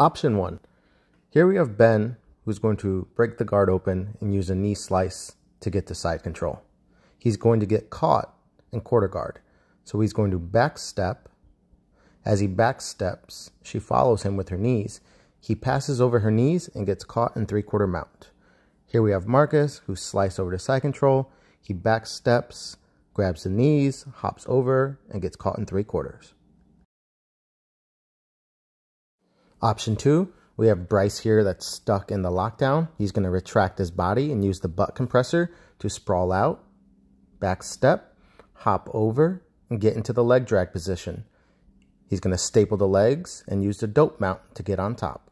Option one. Here we have Ben who's going to break the guard open and use a knee slice to get to side control. He's going to get caught in quarter guard. So he's going to back step. As he back steps, she follows him with her knees. He passes over her knees and gets caught in three quarter mount. Here we have Marcus who slice over to side control. He back steps, grabs the knees, hops over, and gets caught in three quarters. Option two, we have Bryce here that's stuck in the lockdown. He's going to retract his body and use the butt compressor to sprawl out, back step, hop over, and get into the leg drag position. He's going to staple the legs and use the dope mount to get on top.